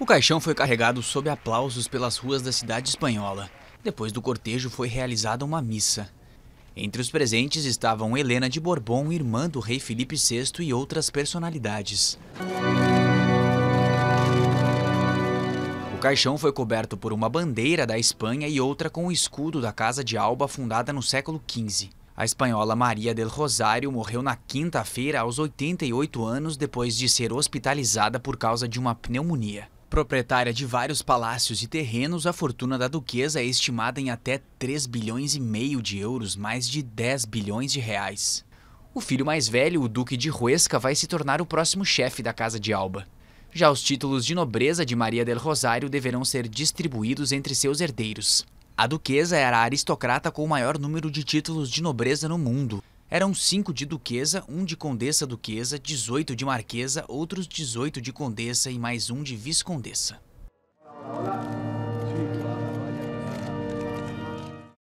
O caixão foi carregado sob aplausos pelas ruas da cidade espanhola. Depois do cortejo foi realizada uma missa. Entre os presentes estavam Helena de Bourbon, irmã do rei Felipe VI e outras personalidades. O caixão foi coberto por uma bandeira da Espanha e outra com o escudo da Casa de Alba fundada no século XV. A espanhola Maria del Rosário morreu na quinta-feira aos 88 anos depois de ser hospitalizada por causa de uma pneumonia. Proprietária de vários palácios e terrenos, a fortuna da duquesa é estimada em até 3 bilhões e meio de euros, mais de 10 bilhões de reais. O filho mais velho, o Duque de Huesca, vai se tornar o próximo chefe da Casa de Alba. Já os títulos de nobreza de Maria del Rosário deverão ser distribuídos entre seus herdeiros. A duquesa era a aristocrata com o maior número de títulos de nobreza no mundo, eram cinco de duquesa, um de condessa duquesa, 18 de marquesa, outros 18 de condessa e mais um de viscondessa.